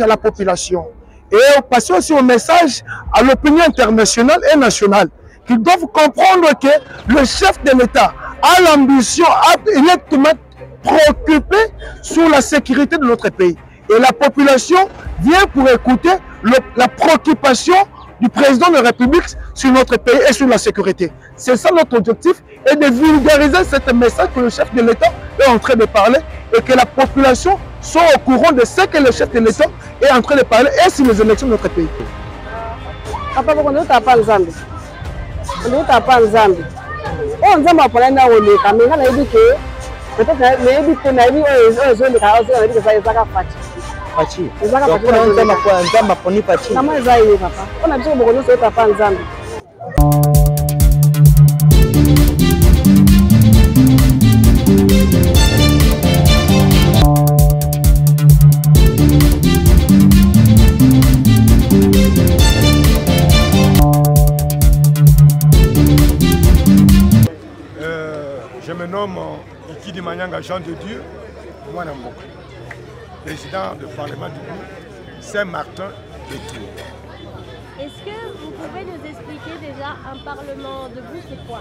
à la population et passer aussi au message à l'opinion internationale et nationale qu'ils doivent comprendre que le chef de l'État a l'ambition, il est préoccupé sur la sécurité de notre pays. Et la population vient pour écouter la préoccupation du président de la République sur notre pays et sur la sécurité. C'est ça notre objectif et de vulgariser ce message que le chef de l'État est en train de parler et que la population sont au courant de ce que le chef de l'État est en train de parler et sur les élections de notre pays. Papa, on est pas ensemble. On est pas ensemble. On nzambe apona na oleka me nga nayebi ke peut-être nayebi te nayebi oyo ezoleka nayebi ezaka fati fati nzambe aponi fati nama eza ye papa mpona biso bokono soyepapa nzambe Jean de Dieu, moi Mboka, président du Parlement du groupe Saint-Martin de Tours. Est-ce que vous pouvez nous expliquer déjà un parlement debout, c'est quoi?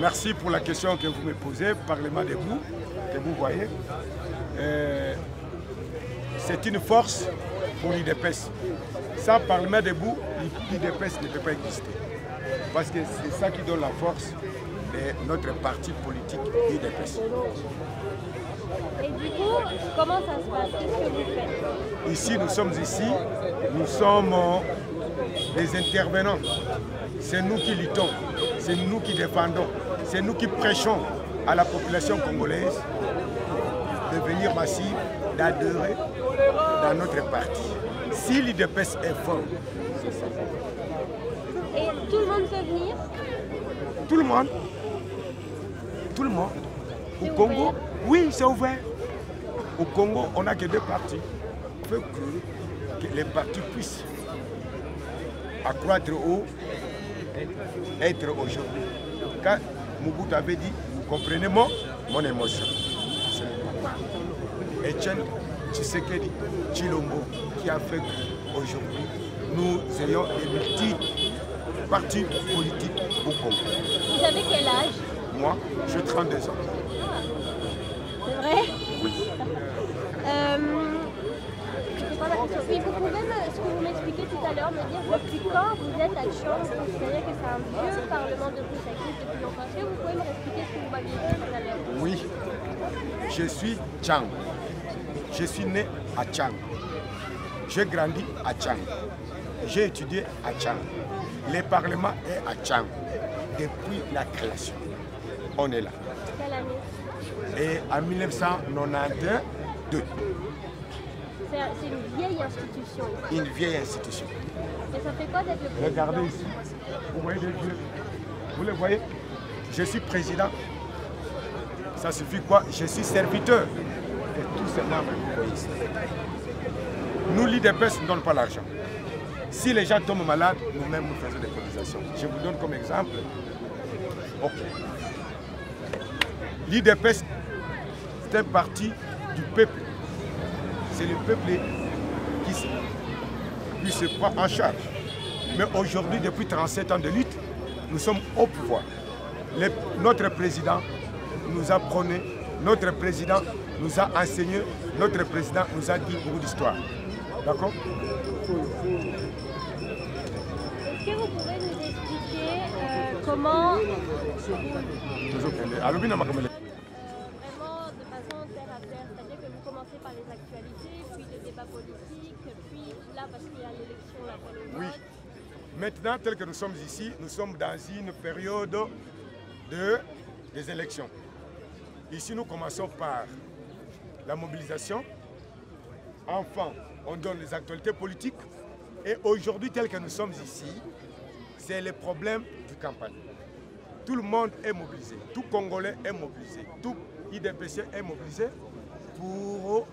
Merci pour la question que vous me posez, Parlement debout, que vous voyez. Euh, c'est une force pour l'IDPS. Sans Parlement debout, l'IDPS ne peut pas exister. Parce que c'est ça qui donne la force notre parti politique l'IDPS. Et du coup, comment ça se passe? Qu'est-ce que vous faites? Ici, nous sommes ici, nous sommes euh, des intervenants. C'est nous qui luttons, c'est nous qui défendons, c'est nous qui prêchons à la population congolaise de venir massive, d'adhérer dans notre parti. Si l'IDPS est fort, c'est ça. Et tout le monde peut venir? Tout le monde, tout le monde. Au Congo, oui, c'est ouvert. Au Congo, on n'a que deux partis. On veut que, que les partis puissent accroître haut, être aujourd'hui. Quand Mobutu avait dit, vous comprenez mon, mon émotion. Etienne Tshisekedi Chilombo qui a fait qu'aujourd'hui, nous ayons des multi-partis politiques au Congo. Vous avez quel âge? Moi, j'ai 32 ans. C'est vrai? Oui. Euh, Oui, vous pouvez, me, ce que vous m'expliquiez tout à l'heure, me dire depuis quand vous êtes à Chang Vous considérez que c'est un vieux parlement de Bruxelles depuis longtemps. Est-ce que vous pouvez me expliquer ce que vous m'aviez dit tout à l'heure? Oui. Je suis Chang. Je suis né à Chang. J'ai grandi à Chang. J'ai étudié à Chang. Le Parlement est à Chang. Depuis la création. On est là. Quelle année? Et en 1992, C'est une vieille institution. une vieille institution. Et ça fait quoi d'être le président? Regardez ici. Vous voyez les Vous les voyez? Je suis président. Ça suffit quoi? Je suis serviteur de tous ces membres que vous voyez ici. Nous, l'IDPS, ne donnons pas l'argent. Si les gens tombent malades, nous-mêmes, nous faisons des cotisations. Je vous donne comme exemple. Ok. L'IDPS, c'est un parti du peuple. C'est le peuple qui se, qui se prend en charge. Mais aujourd'hui, depuis 37 ans de lutte, nous sommes au pouvoir. Le- notre président nous a prôné, notre président nous a enseigné, notre président nous a dit beaucoup d'histoires. D'accord? Est-ce que vous pouvez nous expliquer euh, comment, euh, Toujours qu'elle est- Allô, Bina Makamele. vraiment de façon terre à terre, c'est-à-dire que vous commencez par les actualités, puis le débat politique, puis là, parce qu'il y a l'élection, là, pour le Oui. vote. Maintenant, tel que nous sommes ici, nous sommes dans une période de, des élections. Ici, nous commençons par la mobilisation. Enfin, on donne les actualités politiques. Et aujourd'hui, tel que nous sommes ici, c'est les problèmes du campagne. Tout le monde est mobilisé, tout Congolais est mobilisé, tout IDPC est mobilisé pour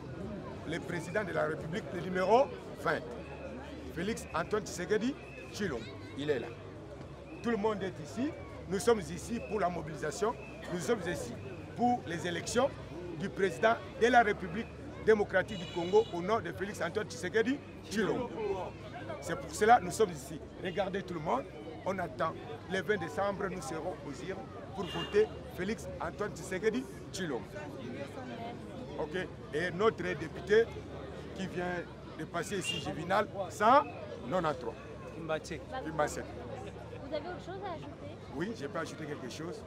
le président de la République, le numéro 20. Félix Antoine Tshisekedi Chilon, il est là. Tout le monde est ici. Nous sommes ici pour la mobilisation. Nous sommes ici pour les élections du président de la République démocratique du Congo au nom de Félix Antoine Tshisekedi Chilombo. C'est pour cela que nous sommes ici. Regardez tout le monde, on attend. Le 20 décembre, nous serons aux urnes pour voter Félix Antoine Tshisekedi Chilombo. Ok. Et notre député qui vient de passer ici, Juvenal, ça, non vous avez autre chose à ajouter? Oui, je peux ajouter quelque chose.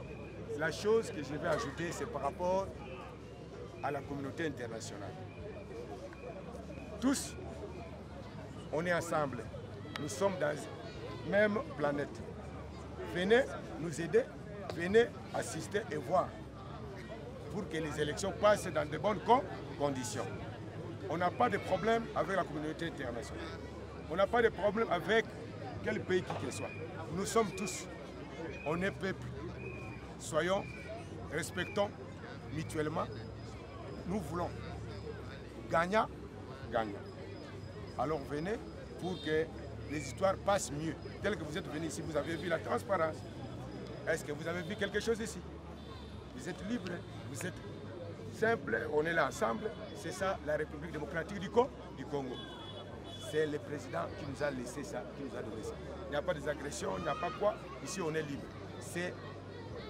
La chose que je vais ajouter, c'est par rapport à la communauté internationale. Tous, on est ensemble. Nous sommes dans la même planète. Venez nous aider, venez assister et voir pour que les élections passent dans de bonnes conditions. On n'a pas de problème avec la communauté internationale. On n'a pas de problème avec quel pays qui que soit. Nous sommes tous, on est peuple. Soyons, respectons mutuellement. Nous voulons gagnant, gagnant. Alors venez pour que les histoires passent mieux. Tel que vous êtes venus ici, vous avez vu la transparence. Est-ce que vous avez vu quelque chose ici? Vous êtes libre, vous êtes simple, on est là ensemble. C'est ça la République démocratique du, Congo. C'est le président qui nous a laissé ça, qui nous a donné ça. Il n'y a pas d'agressions, il n'y a pas quoi. Ici, on est libre. C'est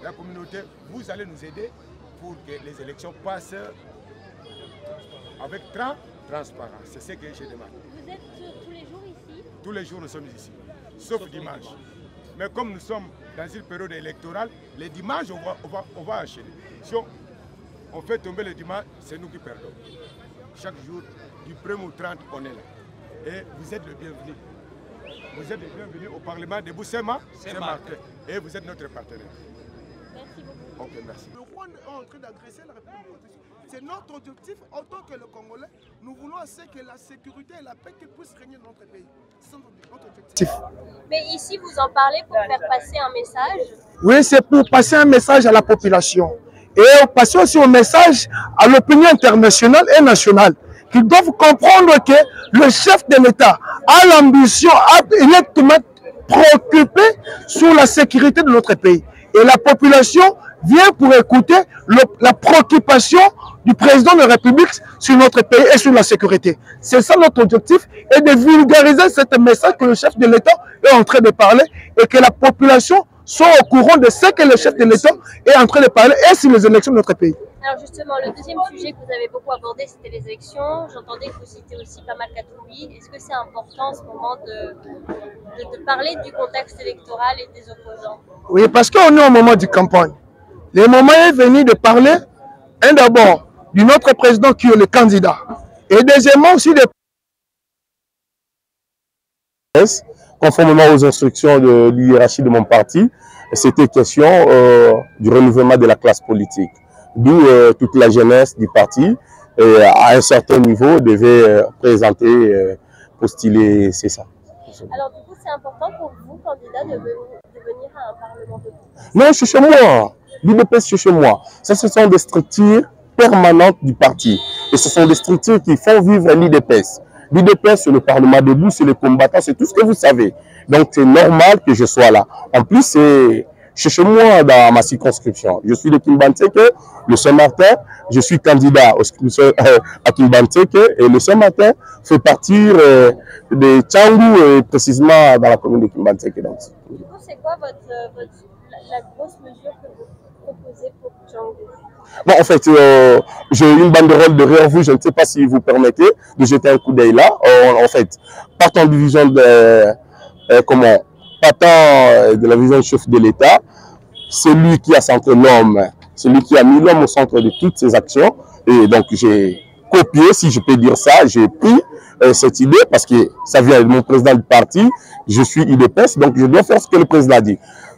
la communauté. Vous allez nous aider pour que les élections passent avec tra transparence. C'est ce que je demande. Vous êtes tous les jours ici? Tous les jours, nous sommes ici, sauf dimanche. Mais comme nous sommes dans une période électorale, les dimanches, on va, on va, on va enchaîner. Si on, on fait tomber le dimanche, c'est nous qui perdons. Chaque jour, du 1er au 30, on est là. Et vous êtes le bienvenu. Vous êtes le bienvenu au Parlement de Boussema, c'est Martin. Et vous êtes notre partenaire. Merci beaucoup. Ok, merci. Le Rwanda est en train d'agresser la République. C'est notre objectif en tant que le Congolais. Nous voulons assez que la sécurité et la paix qui puissent régner dans notre pays. C'est notre objectif. Mais ici, vous en parlez pour faire passer un message? Oui, c'est pour passer un message à la population. Et passer aussi un message à l'opinion internationale et nationale qui doivent comprendre que le chef de l'État a l'ambition, il est préoccupé sur la sécurité de notre pays. Et la population vient pour écouter la préoccupation du président de la République sur notre pays et sur la sécurité. C'est ça notre objectif, et de vulgariser ce message que le chef de l'État est en train de parler et que la population soit au courant de ce que le chef de l'État est en train de parler et sur les élections de notre pays. Alors justement, le deuxième sujet que vous avez beaucoup abordé, c'était les élections. J'entendais que vous citez aussi pas mal Katumbi. Est-ce que c'est important en ce moment de, de, de, parler du contexte électoral et des opposants? Oui, parce qu'on est au moment du campagne. Le moment est venu de parler, un d'abord, de notre président qui est le candidat. Et deuxièmement aussi de conformément aux instructions de l'hiérarchie de mon parti, c'était question euh, du renouvellement de la classe politique. D'où euh, toute la jeunesse du parti, et à un certain niveau, devait euh, présenter, postuler, c'est ça. Alors du coup, c'est important pour vous, candidat, de, de venir à un parlement de Non, je suis chez moi. L'UDPS, c'est chez moi. Ça, ce sont des structures permanentes du parti. Et ce sont des structures qui font vivre l'IDPS. L'IDPS, c'est le Parlement debout, c'est les combattants, c'est tout ce que vous savez. Donc, c'est normal que je sois là. En plus, c'est chez moi dans ma circonscription. Je suis de Kimbanteke, le Saint-Martin. Je suis candidat au, euh, à Kimbanteke et le Saint-Martin fait partie euh, de Tchangou et précisément dans la commune de Kimbanteke. Donc, du coup, c'est quoi votre, votre, la, grosse mesure que vous proposez pour Tchangou? Bon, en fait, euh, j'ai une banderole derrière vous, je ne sais pas si vous permettez de jeter un coup d'œil là. Euh, en fait, partant du vision de, euh, comment, partant de la vision du chef de l'État, c'est lui qui a centré l'homme, c'est lui qui a mis l'homme au centre de toutes ses actions. Et donc, j'ai copié, si je peux dire ça, j'ai pris euh, cette idée parce que ça vient de mon président du parti, je suis IDPS, donc je dois faire ce que le président dit.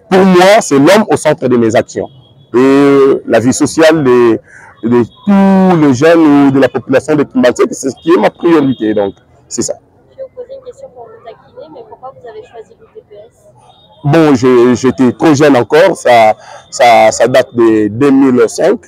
Pour moi, c'est l'homme au centre de mes actions et la vie sociale de, de tous les jeunes ou de la population de Kimbansek, c'est ce qui est ma priorité. Donc, c'est ça. Je vais vous poser une question pour vous taquiner, mais pourquoi vous avez choisi l'UDPS Bon, j'étais trop jeune encore, ça, ça, ça date de 2005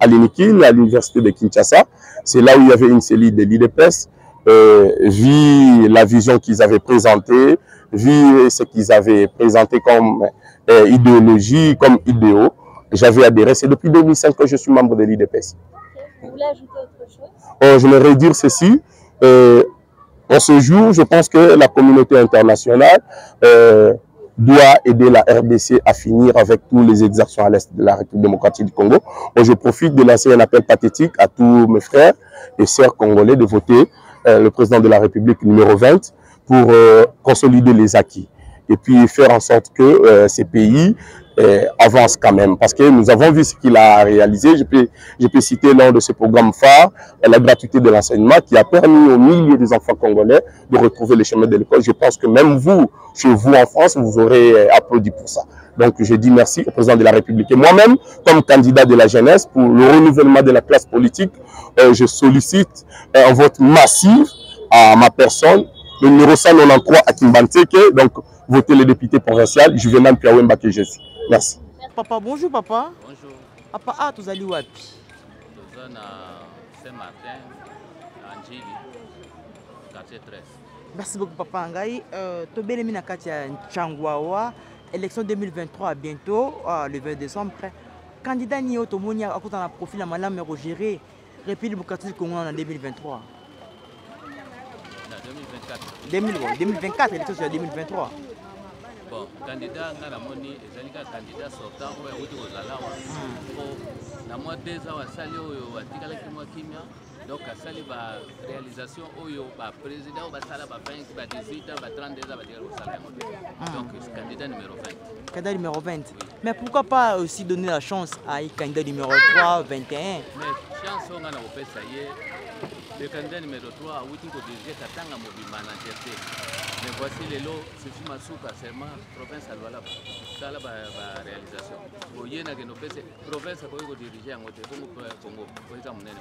à l'INIKIL, à l'université de Kinshasa. C'est là où il y avait une cellule de l'IDPS. Euh, vu la vision qu'ils avaient présentée, vu ce qu'ils avaient présenté comme euh, idéologie, comme idéaux, j'avais adhéré. C'est depuis 2005 que je suis membre de l'IDPS. Okay. voulez ajouter autre chose? Euh, J'aimerais dire ceci. euh, en ce jour, je pense que la communauté internationale euh, doit aider la RDC à finir avec tous les exactions à l'est de la République démocratique du Congo. Moi, je profite de lancer un appel pathétique à tous mes frères et sœurs congolais de voter euh, le président de la République numéro 20 pour euh, consolider les acquis et puis faire en sorte que euh, ces pays euh, avancent quand même. Parce que nous avons vu ce qu'il a réalisé. Je peux, je peux citer l'un de ses programmes phares, euh, la gratuité de l'enseignement, qui a permis aux milliers des enfants congolais de retrouver les chemins de l'école. Je pense que même vous, chez vous en France, vous aurez euh, applaudi pour ça. Donc je dis merci au président de la République. Et moi-même, comme candidat de la jeunesse pour le renouvellement de la classe politique, je sollicite un vote massif à ma personne, le numéro 193 à Kimbanteke, donc voter les députés provinciaux, Juvenal Piawemba que je suis. Merci. Papa, bonjour papa. Bonjour, Papa, ah, tozali wapi? toza na Saint-Martin, na Njili, quartier 13. Merci beaucoup papa ngai. Euh, tobelemi na kati ya Nchangwawa, élection 2023 à bientôt, ah, le 20 décembre. Candidat ni oyo tomoni akuta na profil ya malamu ya République démocratique du Congo en 2023. Na 2024, 2000, 2024, élection sur 2023. Bon, candidat nga namoni ezali kaka candidat sortant oyo awuti kozala awa po na mwa deux ans asali oyo atikalaki mwa kimia donc asali baréalisation oyo baprésident oyo basala ba 20 ba 18 ans ba 32 ans batikali kosala yango te. Donc candidat numéro 20 Candidat numéro 20. Mais pourquoi pas aussi donner la chance à un candidat numéro 3, 21 mais chance oyo nga na kopesa ye le candidat numéro 3 awuti kodirige katanga mobimba na entièreté mais voici lelo sufi masuka seulement province alwala sala oye nakende opesa province kodirige yango te. Monene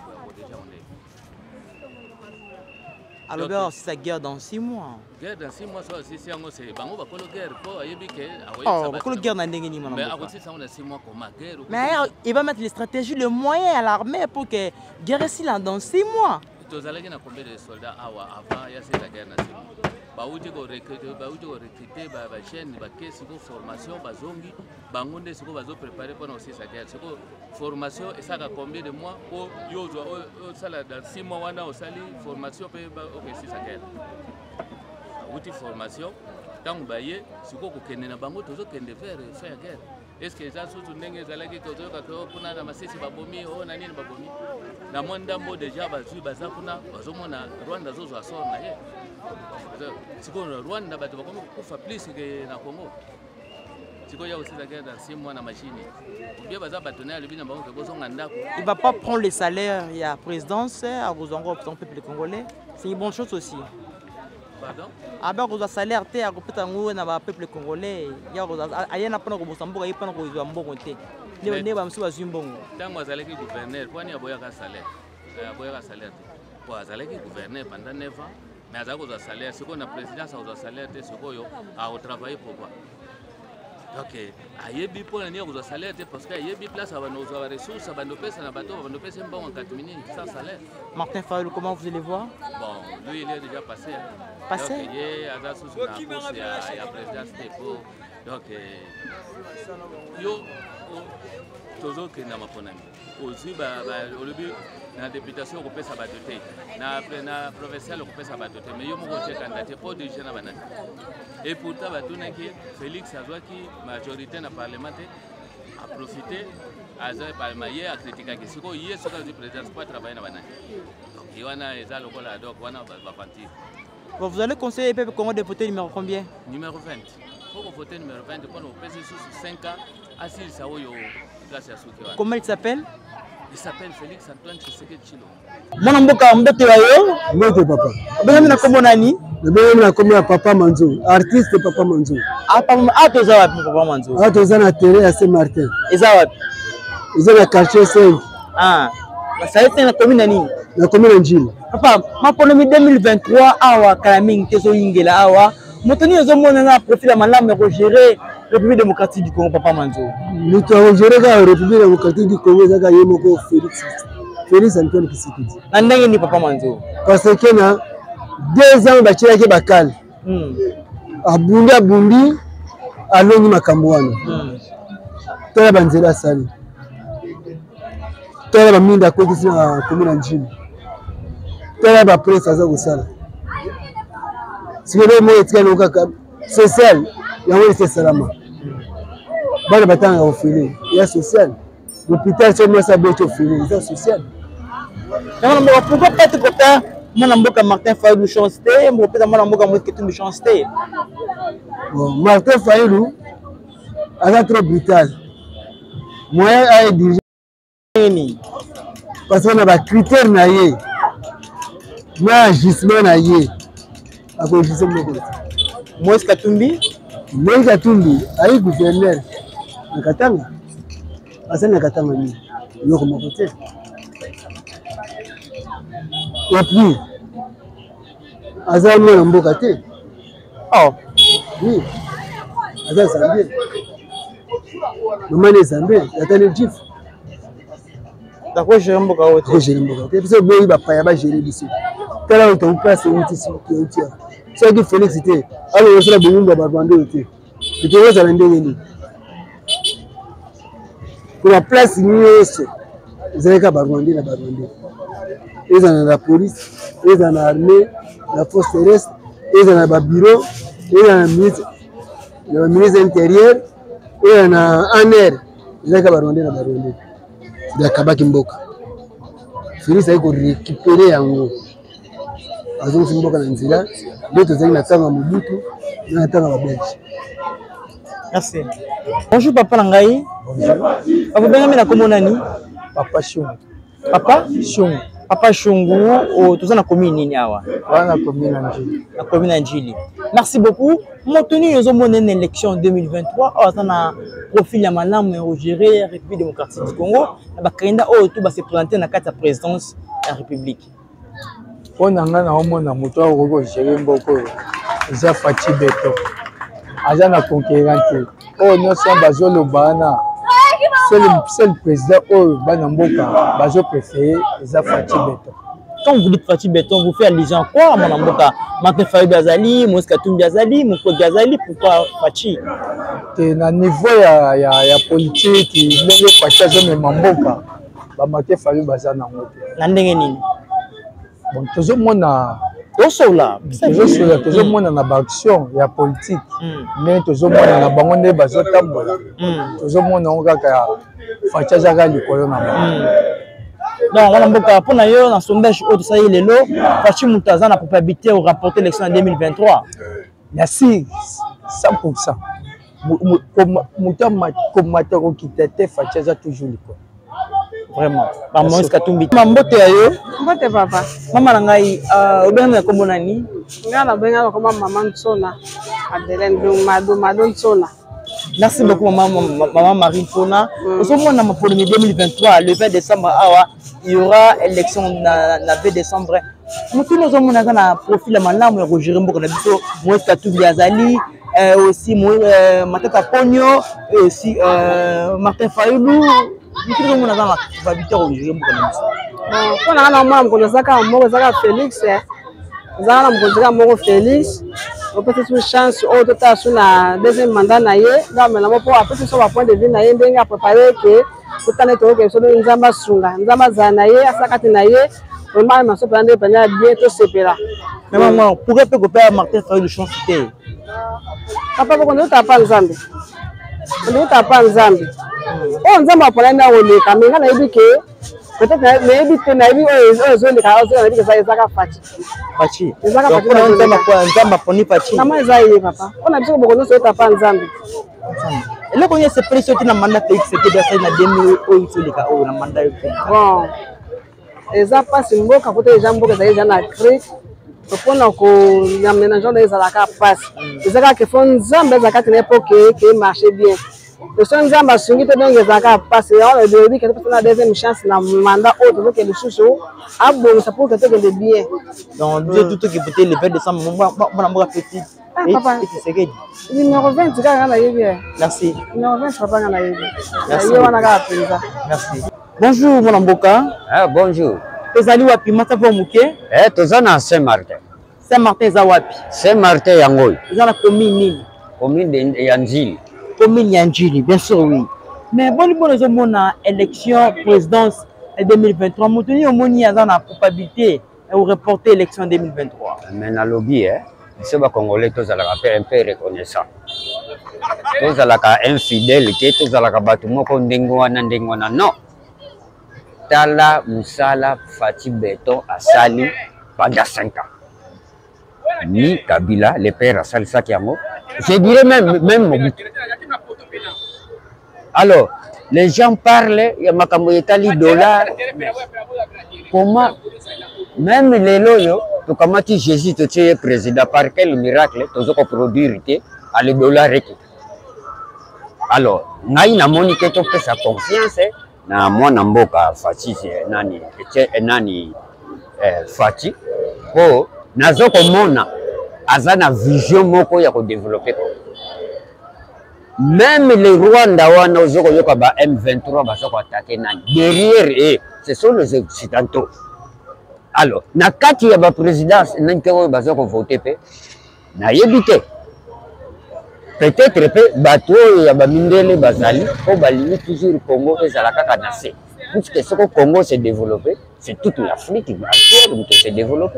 Alors, c'est guerre dans 6 mois. guerre dans six mois so asisi yango se bango bakolo guerre. Mpo ayebi ke Oh, bakolo guerre na ndenge nini mais mwana akosisa yango na six mois koma guerre Mais il va mettre les stratégies, le moyen à l'armée pour que guerre là dans 6 mois. Tozalaki na combien de soldats? Awa avant ya sisa guerre na sima bauti korecrute bauti bajeune bake siko formation bazongi bango nde siko bazoprépare mpona kosisa guerre. Siko formation esaka combien de mois? Po yo ozwa oyo osala dans six mois wana osali formation mpe okesisa guerre. Auti formation ntango baye sikoyo kokende na bango tozokende vers fin ya guerre. Estce eza susu ndenge ezalaki tozoyoka ke o kuna na masisi babomi o na nini babomi na mwa ndambo deja bazwi baza kuna bazomona rwanda azozwa sor na ye sikoyo rwanda bato bakomi plus ke na congo Il ne va pas prendre le salaire, il y a présidence, à pour le peuple congolais. C'est une bonne chose aussi. pardon salaire bapeuple congolais mbongo te nde Mais- nde bamosusu bazwi mbongo ntango azalaki guverner kwani aboyaka salaire aboyaka salaire te po azalaki guverner pendant 9 ans mais azalaki kozwa salaire sikoyo na présidence akozwa salaire te sikoyo akotravaille pourquoi donc ayebi mpona nini akozwa salaire te parce que ayebi place abanda kozwa baressource abanda opesa na bato abanda opesa ye mbongo nkati minini sans salaire martin fayulu comment vous allez voir? Bon lui il est déjà passé hein. Passé? donc ye aza susu na course ya, ya présidence te po donc yo o- tozokenda maponami ozwi olobi na députation okopesa bato te. Na, provincial okopesa bato te. Mais yo moko otie kanda te mpo dirige na banani. Et pourtant batunaki félix azwaki majorité na parlement te aprofite aza parlement. Ye akritikaki sikoyo ye soki azwi présidence po atravaille na banani. Donc ye wana eza lokola donc wana bapantir Bon, vous allez conseiller le peuple congolais de voter numéro combien numéro 20 fo kovote numéro 20 mpona kopesa lisusu 5 ans asilisa oyo place ya suki wana comment il s'appelle il s'appelle félix antoine tshisekedi chilo mwana mboka mbetela yo mbote papa. Obengami na kombo nani nabengami na komi ya papa manzo artiste papa manzo. A toza wapi papa manzo. Awa toza na terrain ya saint martin eza wapi eza na quartier 5 Ah, basali te na komi na nini na komi na njili. Papa maponomi 2023 awa kala mingi te ezoyingela awa. Moto nini ozomona na profil ya malamu ya kogere république démocratique du congo papa manzo? Moto akogere kaka république démocratique du congo ezaka ye moko félix félix antoine kisekedi. Na ndenge nini papa manzo? Parce que na deux ans batielaki bakale. Hmm, abundi abundi alongi makambo wana. Hmm. tala banzela asali tala baminda akotisi na komi na njini tala baprese aza kosala. Sikoyo moko etikali yango kaka social yango esi esalama. Bana batangaka ofile ya social. L'hôpital so mwasi abeti ofile eza social. Mwana mboka pourquoi pas te kota mwana mboka martin fayulu chance te? Mokopesa mwana mboka moïse ketumbi chance te? Martin fayulu aza trop brutal. Moyen aedirige nini? Parce que na bacritère na ye. Na agissement na ye. Akoegise te moïse katumbi? Moi katumbi ayi guverner na katanga. Asali na katanga nini eloko moko te epuis aza mwana mboka te aza zambie. Mamani ezambe yatali jif dako gere mboka oyo te akogere mboka te biso boyi bapaya bagere biso tala oyo place euti euti awa soki félix te alo osala bowumbu ya barwanda oyo te. Etongi ozala ndenge nini po baplace nyonso ezalaka barwandais na barwandais ezala na police ezala na armée na force terrestre ezala na babiro ezala na ministre na baministre intérieur ezala na aner ezalaka barwandais na barwandais bakabaki mboka. Félix ayi korécupere yango. Azongisi mboka na nzela. Nde tozali na ntango ya mobutu na na ntango ya babelge merci. Bonjour papa na ngai. Bakobengami na kombo nani papa shungu papa shungu papa shungu toza na komi nini awa? Wana komi na njili. Na komi na njili. Merci beaucoup. Moto nini ozomona na élection 2023 oyo aza na profil ya malamu ya ogérer république démocratique du congo. Na bakandida oyo tu base présente na kati ya présidence ya république. Mpo na ngai naomona moto akoki kogere mboka oyo. Eza faci beto. Aza na conquérant te. Oyo nyonso bazoloba wana seul président oyo bana mboka bazopréféré eza faci beto. Quand vous dites Fatih Beton, vous faites allusion quoi Mon amboka Martin Fayou Azali, Moïse Katumbi Azali, Mukwege Azali, pourquoi Fatih? Te na niveau ya, ya, ya politiki ndenge faci azomema mboka bamate fayu baza nango te. Na ndenge nini? Bon tozomona Osola. tozosola tozomona na baaction ya politike ndenge tozomona na bango nde bazotambola tozomona yango kaka faci azaka likolo na bango donc wana mboka mpo na yo na sondage oyo tosali lelo faci moto aza na probabilité oremporte élection ya 2023 merci. 100 moto komata kokita te faci aza toujours likolo vraiment. Bamoïse katumbi. Mambote ya yo. Mbote papa. Mama na ngai uh, obengami na kombo nani? Nga nabengaka koma mama nsona madeleine dumadu madu nsona merci beaucoup mama, mama, mama marie mpona ozomona mapolemi 2023 le 20 décembre awa il y aura élection na, na 20 décembre. Motuni ozomona aza na profil ya malamu ya kogere mboka na biso. Moïse katumbi azali euh, aussi Mo- euh, matata ponio et aussi euh, martin fayulu motuni ozomona aza na probabilité ya kogere mboka na biso mpo nanga na mwana mokonzi azaka moko ezaka félix eh. ezaka na mokonzi kaka moko félix. Opesi su chance oyo totala su na deuxième mandat na ye. Ngamelamo mpo apesi so bapoint de vue na ye ndenge aprépare eke totala ete okende so ndenge nzambe asunga. Nzambe azala na ye asala kati na ye. Vraiment maso mpena nde mpena bien tosepela mais mama pourrait mpe kopea martin fayulu chance te papa bokonde otala pa nzambe? Onde otala pa nzambe oyo nzambe apona nde akoleka me nga nayebi ke peut-être nayebi te nayebi oyo ezoleka nayebi ke eza- ezaka yo na nzambe apo- nzambe aponi pachi nama eza ye papa. Mpona biso bokonde nyonso otala pa nzambe. Eloko nini esepelisi yo te na manda félix sekedi asali na demi oyo toleka oyo na manda yo te. Bon. Eza mpasi mboka po te eza mboka ezali eza na cri mpona konyamena genre ezalaka mpasi. Eza kaka ke fo nzambe ezala kati na ye mpo ke marché bien so nzambe asungi te ndenge ezalaka mpasi. Yango elobi ke topesa na deuxième chance na manda oyo tozokende lisusu abongisa mpo ke tokende bien. Donc dieu tout oki vote le 20 décembre mwana mboka petit. Ah, papa. sekedi numéro 20 kaka nga nayebi ye merci. Numéro 20 papa nga nayebi ye wana kaka mpenza merci. Bonjour mwana mboka Ah, bonjour. ezali wapi? Mata mpo moke. Eh, toza na Saint-Martin. saint martin eza wapi? Saint-Martin yango oyo, eza na commune nini? Commune de- ya Nzili. Commune ya njili bien sûr oui. Mais boni mpona ezomona élection présidence et 2023 moto nini omoni aza na culpabilité oreporte élection 2023 me nalobi e biso bacongolais tozalaka mpe un peu reconnaissant tozalaka infidèle te tozalaka bato moko ndenge wana ndenge wana non. Tala mosala fati beton asali pendant 5 ans. Ni kabila le père asalisaki yango Je dirais même, même mon but. Alors, les gens parlent, il y a Makambo Etali dollar. Comment, même les loyaux, tout comme tu Jésus, tu es président, par quel miracle, tu as produire, tu as le dollar. Alors, ngai namoni ke topesa confiance na mwana mboka Fati eh, nani, eh, nani eh, Fati po nazokomona aza na vision moko ya kodevelope ko même le rwanda wana oza koyoka ba m23 baza koatake nani? Derrière e ce sont les occidentaux. Alors na kati ya baprésidence nani te oyo baza kovote mpe? Nayebi te. Peut-être mpe bato oyo ya bamindele bazali mpo balingi toujours congo ezala kaka na se. Puisque soko congo se développe c'est toute l'afrique entière moto se développe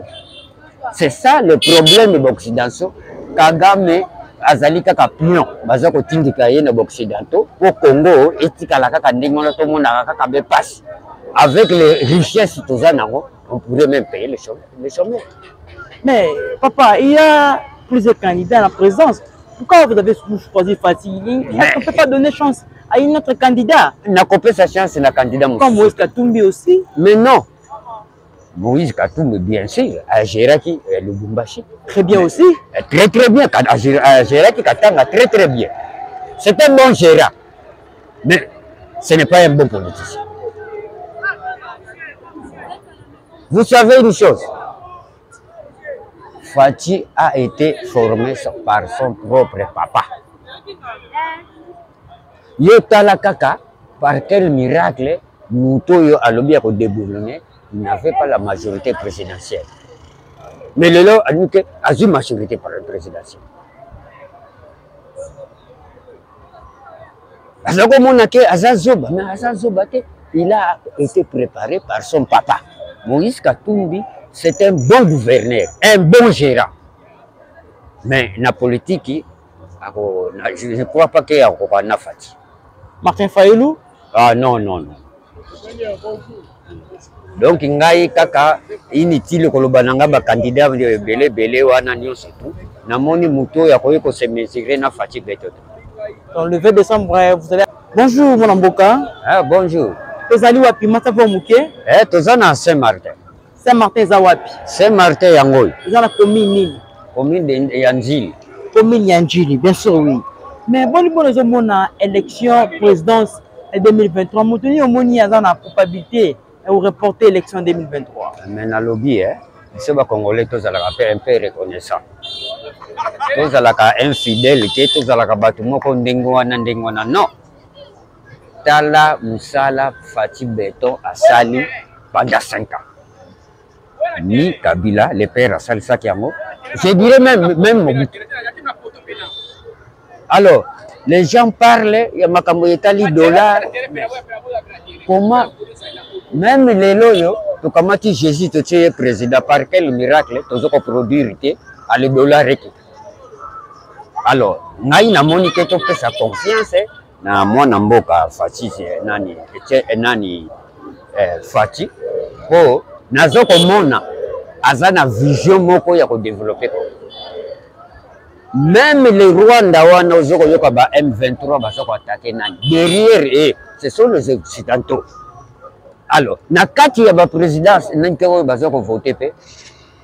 c'est ça le problème baoccidentaux kagame azali kaka pion baza kotindika ye na baoccidentaux mpo congo etikala kaka ndenge wana tomonaka kaka be pasi avec les richesses toza nango on pourrait même payer les chômeurs. Les chômeurs. Mais papa, il y a plusieurs candidats à la présence. Pourquoi vous avez choisi Fatih Est-ce qu'on ne peut pas donner chance à une autre candidat n'a coupé sa chance na candidat Comme Moïse Katumbi aussi Mais non. Moïse Katumbi, bien sûr, a géré qui le Bumbashi. Très bien aussi. Très très bien. A géré qui Katanga très très bien. C'est un bon gérant. Mais ce n'est pas un bon politicien. Vous savez une chose, Fati a été formé par son propre papa. Yotala Kaka, par quel miracle, Moutoyo a déboulonné, il n'avait pas la majorité présidentielle. Mais le lot a a une majorité par la présidentielle. Il a été préparé par son papa. Moïse Katumbi, c'est un bon gouverneur, un bon gérant. Mais la politique, je ne crois pas qu'il y a encore un. Martin Fayoulou? Ah non, non, non. Donc ngai kaka inutile koloba na ngai bakandidat ebele ebele wana nyonso tu namoni motu oyo akoki kosemesire na fati beto Dans le 20 décembre, vous allez... Bonjour, mon Amboka. ah, bonjour. Tozali wapi Mata Muke eh, toza na saint martin Saint-Martin eza wapi? Saint martin yango oyo eza na commune nini? Commune de- ya nzili commune ya njili bien sûr oui. Mais boni mpono ezomona élection présidence ya 2023 moto nini omoni aza na culpabilité ya koreporte élection 2023 me nalobi e biso bacongolais tozalaka mpe un peu reconnaissant. Tozalaka infidèle te tozalaka bato moko ndenge wana ndenge wana. Non. Tala mosala fati beton asali pendant 5 ans. Ni kabila le père asalisaki yango je dirais même, même mobutu alors les gens parlent ya makambo etali dollar. Comment même lelo oyo tokamati jésus totie ye président. Par quel miracle toza koproduire te ale dollar ekita alors ngai namoni ke topesa confiance na mwana mboka faci nani etie nani eh, faci mpo naza komona aza na vision moko ya kodevelope ko même le rwanda wana oza koyoka ba m23 baza koatake nani? Derrière e ce sont les occidentaux alors na kati ya baprésidence nani te oyo baza kovote mpe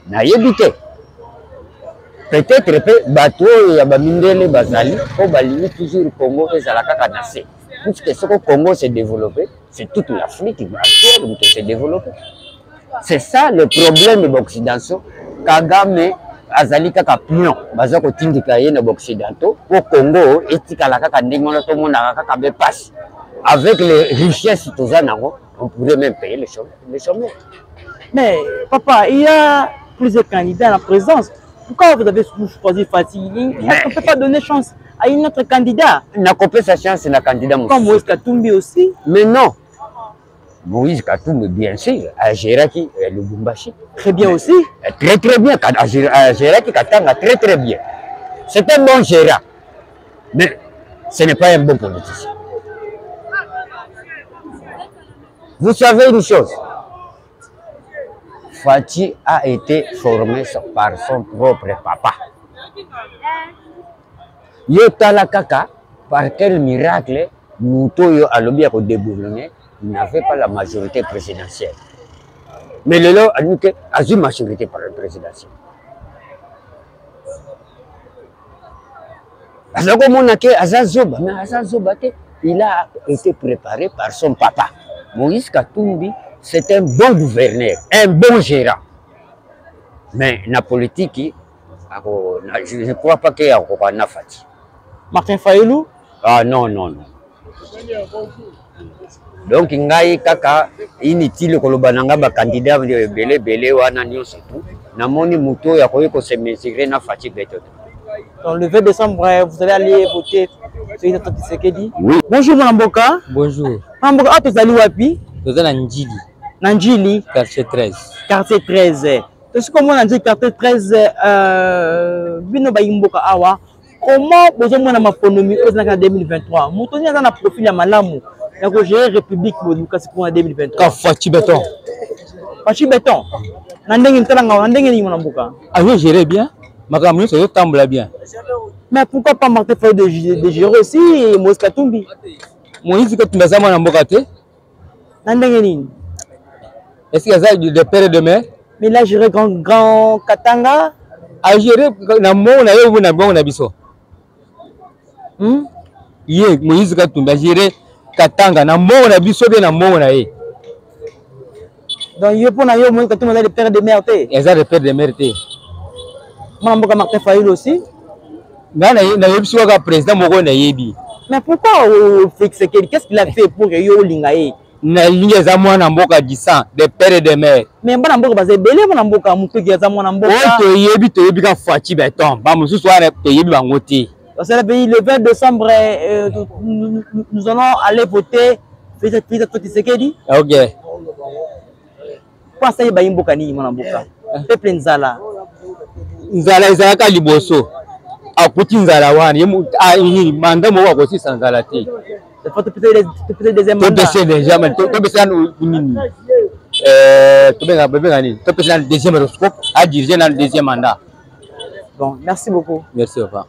nayebi te. Peut-être mpe bato oyo ya bamindele bazali mpo balingi toujours congo ezala kaka na se. Puisque soko congo se développe c'est toute l'afrique entière moto se développe c'est ça le problème baoccidentaux kagame azali kaka pion baza kotindika ye na baoccidentaux mpo congo etikala kaka ndenge wana tomonaka kaka be pasi avec les richesses toza nango on pourrait même payer les chômeurs. Les chômeurs. mais papa il y a plusieurs candidats à la présence pourquoi vous avez choisi Fatih Est-ce qu'on ne peut pas donner chance à une autre candidat nakopesa chance na candidat comme Moïse Katumbi aussi mais non Moïse Katumbi, bien sûr, agéraki euh, Lubumbashi. Très bien aussi. Très très bien, agé- agéraki Katanga, très très bien. C'est un bon gérant, mais ce n'est pas un bon politicien. Vous savez une chose, Fati a été formé par son propre papa. Yo tala kaka, par quel miracle, Moutoyo n'avait pas la majorité présidentielle. Mais le a dit que a majorité par la présidentielle. Il a été préparé par son papa. Moïse Katumbi, c'est un bon gouverneur, un bon gérant. Mais la politique, ako- na- je ne crois pas qu'il y a encore na Fati. Martin Fayulu. Ah non, non, non. Donc ngai kaka inutile koloba na nga bakandidat ebele ebele wana nyonso tu namoni moto oyo akoki kosemesire na Fati Beto. Donc le 20 décembre, euh, vous allez aller voter sur Dr Tshisekedi. Oui. Bonjour Mwanamboka. Bonjour, Mwanamboka, ah, tozali wapi? toza na Njili, Na Njili, quartier 13. quartier 13. tosi komona nzeli quartier 13 euh, bino bayimboka awa comment bozomona maponomi oyo ezalaka na 2023 moto nini aza na profil ya malamu ya kogere république bolukasi mpona 2023 Ka Fati Beton. faci beton na ndenge nitalanga na ndenge nini mwana mboka Avion géré bien, makambo nyonso ezotambola bien. mais pourquoi pas martin fay de, gérer aussi moïse katumbi Moïse Katumbi aza mwana mboka te, na ndenge nini que aza de père et de mère? mais là géré grand, grand katanga agéré na mbongo na ye obo na mbongo na biso. hmm? Ye Moïse Katumbi agéré Katanga na mbongo na biso mpe na mbongo na ye. donc yo mpona yo moïse katumbi aza de père de mère te Eza de père de mère te. mwana mboka martin fayul aussi Ngai naye- nayebisi kaka président moko nayebi. Mais pourquoi sekedi? Qu'est ce qu'il a fait pour que yo olinga ye nalingi eza mwana mboka disan de père et de mère me bana mboka baza ebele mwana mboka motuki aza mwana oyo mboka toyebi toyebi ka faci beton bamosusu wana toyebi bango te. Parce que le pays, le 20 décembre, euh, nous, nous- allons aller voter. Félix Félix Tshisekedi. ok. Sasa hii bayimboka nini mwana mboka? Peuple nzala. nzala ezalaka liboso akuti nzala wani manda moko akosisa nzala te. Topesa déjà topesa nini? Eh, tobenga nini? Topesa na deuxième horoscope adirige na deuxième mandat. Bon merci beaucoup. Merci au revoir.